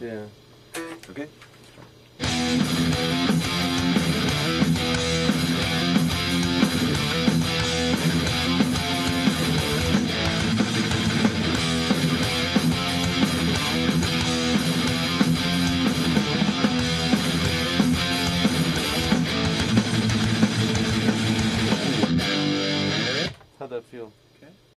Yeah. Yeah. Okay. How'd that feel? Okay.